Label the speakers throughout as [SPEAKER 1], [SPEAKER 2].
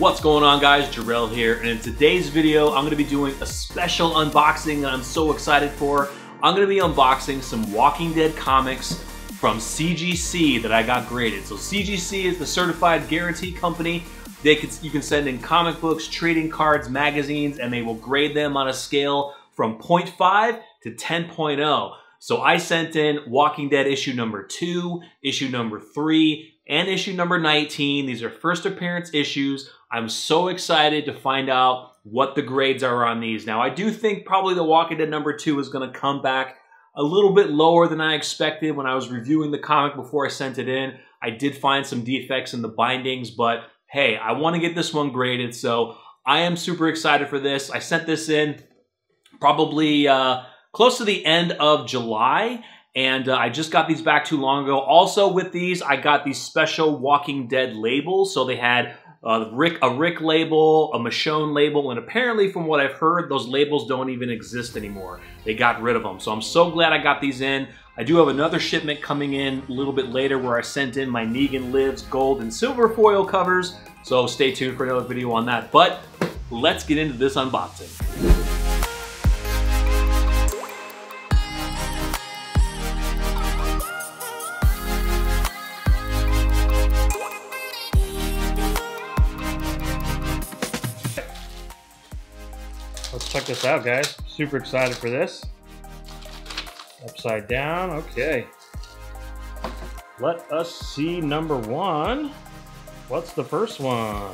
[SPEAKER 1] What's going on guys, Jarell here, and in today's video, I'm gonna be doing a special unboxing that I'm so excited for. I'm gonna be unboxing some Walking Dead comics from CGC that I got graded. So CGC is the certified guaranty company. They can, you can send in comic books, trading cards, magazines, and they will grade them on a scale from 0.5 to 10.0. So I sent in Walking Dead issue number two, issue number three, and issue number 19. These are first appearance issues. I'm so excited to find out what the grades are on these. Now, I do think probably The Walking Dead number two is going to come back a little bit lower than I expected when I was reviewing the comic before I sent it in. I did find some defects in the bindings, but hey, I want to get this one graded, so I am super excited for this. I sent this in probably uh, close to the end of July, and uh, I just got these back too long ago. Also with these, I got these special Walking Dead labels. So they had uh, Rick, a Rick label, a Michonne label, and apparently from what I've heard, those labels don't even exist anymore. They got rid of them. So I'm so glad I got these in. I do have another shipment coming in a little bit later where I sent in my Negan Lives gold and silver foil covers. So stay tuned for another video on that. But let's get into this unboxing. Check this out, guys. Super excited for this. Upside down, okay. Let us see number one. What's the first one?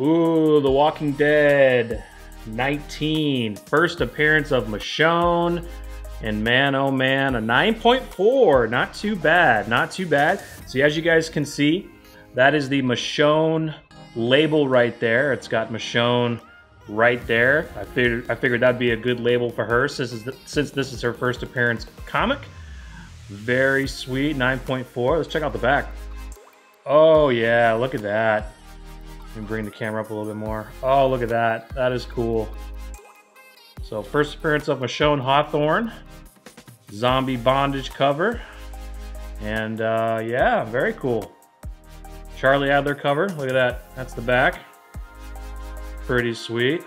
[SPEAKER 1] Ooh, The Walking Dead 19. First appearance of Michonne. And man, oh man, a 9.4. Not too bad, not too bad. See, as you guys can see, that is the Michonne label right there. It's got Michonne right there. I figured I figured that'd be a good label for her since since this is her first appearance comic. Very sweet, 9.4. Let's check out the back. Oh yeah, look at that. Let me bring the camera up a little bit more. Oh, look at that. That is cool. So first appearance of Michonne Hawthorne. Zombie bondage cover. And uh, yeah, very cool. Charlie Adlard cover. Look at that. That's the back. Pretty sweet.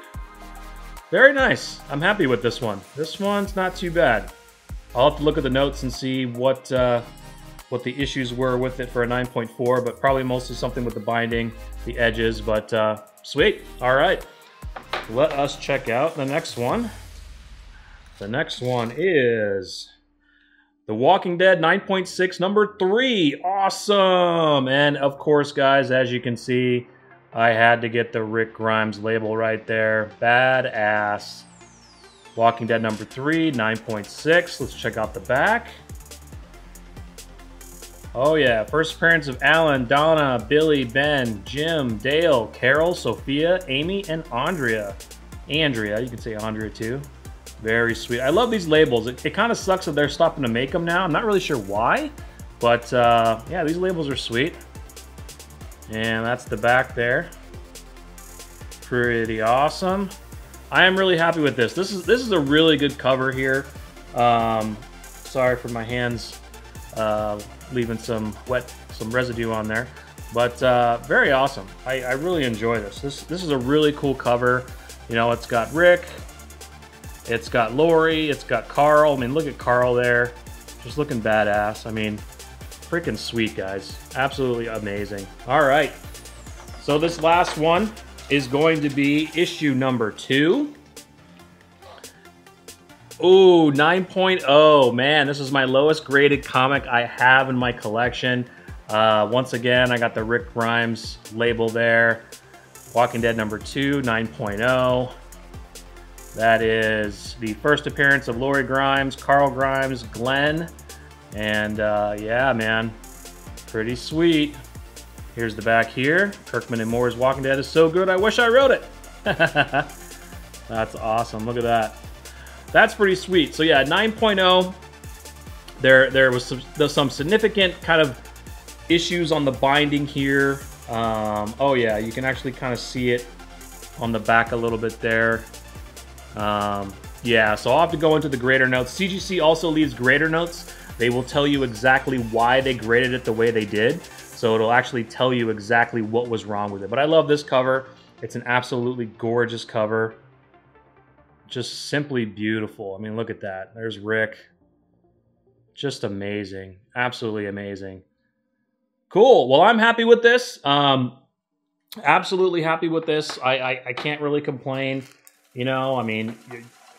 [SPEAKER 1] Very nice. I'm happy with this one. This one's not too bad. I'll have to look at the notes and see what uh, what the issues were with it for a 9.4, but probably mostly something with the binding, the edges, but uh, sweet. All right. Let us check out the next one. The next one is The Walking Dead 9.6 number 3. Awesome! And of course, guys, as you can see, I had to get the Rick Grimes label right there. Badass. Walking Dead number 3, 9.6. Let's check out the back. Oh yeah, first appearance of Allen, Donna, Billy, Ben, Jim, Dale, Carol, Sophia, Amy, and Andrea. Andrea, you can say Andrea too. Very sweet. I love these labels. It, it kind of sucks that they're stopping to make them now. I'm not really sure why, but uh, yeah, these labels are sweet. And that's the back there. Pretty awesome. I am really happy with this. This is this is a really good cover here. Um, sorry for my hands uh, leaving some wet, some residue on there. But uh, very awesome. I, I really enjoy this. This this is a really cool cover. You know, it's got Rick, it's got Lori, it's got Carl. I mean, look at Carl there, just looking badass. I mean, freaking sweet, guys. Absolutely amazing. All right. So this last one is going to be issue number two. Ooh, 9.0. Man, this is my lowest graded comic I have in my collection. Uh, once again, I got the Rick Grimes label there. Walking Dead number two, 9.0. That is the first appearance of Lori Grimes, Carl Grimes, Glenn, and uh, yeah, man, pretty sweet. Here's the back here. Kirkman and Moore's Walking Dead is so good, I wish I wrote it. That's awesome. Look at that. That's pretty sweet. So yeah, 9.0. There, there was some, some significant kind of issues on the binding here. Um, oh yeah, you can actually kind of see it on the back a little bit there. Um, yeah, so I'll have to go into the grader notes. CGC also leaves grader notes they will tell you exactly why they graded it the way they did. So it'll actually tell you exactly what was wrong with it. But I love this cover. It's an absolutely gorgeous cover. Just simply beautiful. I mean, look at that. There's Rick. Just amazing. Absolutely amazing. Cool. Well, I'm happy with this. Um, absolutely happy with this. I, I, I can't really complain. You know, I mean,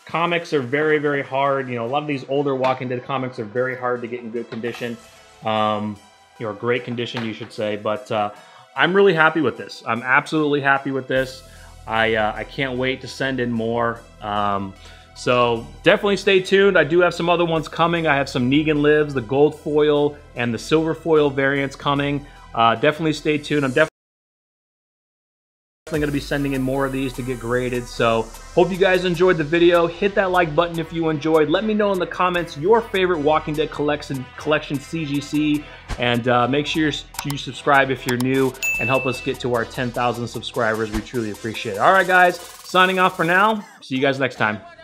[SPEAKER 1] comics are very, very hard. You know, a lot of these older Walking Dead comics are very hard to get in good condition. Um, you know, great condition, you should say. But uh, I'm really happy with this. I'm absolutely happy with this. I, uh, I can't wait to send in more. Um, so definitely stay tuned. I do have some other ones coming. I have some Negan Lives, the gold foil, and the silver foil variants coming. Uh, definitely stay tuned. I'm definitely going to be sending in more of these to get graded. So hope you guys enjoyed the video. Hit that like button if you enjoyed. Let me know in the comments your favorite Walking Dead collection, collection CGC. And uh, make sure you subscribe if you're new and help us get to our 10,000 subscribers. We truly appreciate it. All right, guys, signing off for now. See you guys next time.